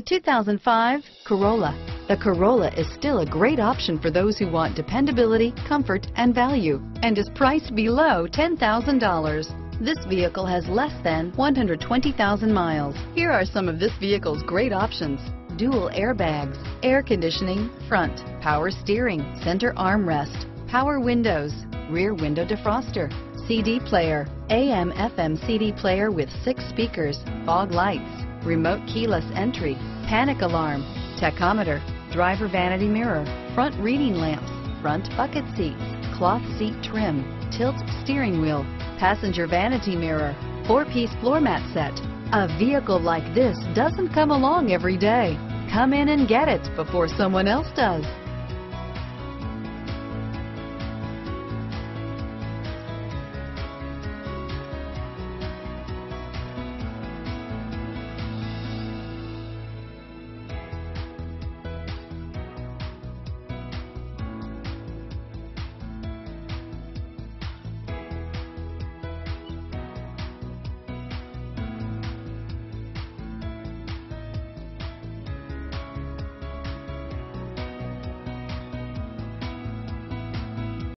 The 2005 Corolla. The Corolla is still a great option for those who want dependability, comfort, and value, and is priced below $10,000. This vehicle has less than 120,000 miles. Here are some of this vehicle's great options. Dual airbags, air conditioning, front, power steering, center armrest, power windows, rear window defroster, CD player, AM FM CD player with six speakers, fog lights, remote keyless entry, panic alarm, tachometer, driver vanity mirror, front reading lamps, front bucket seats, cloth seat trim, tilt steering wheel, passenger vanity mirror, four-piece floor mat set. A vehicle like this doesn't come along every day. Come in and get it before someone else does.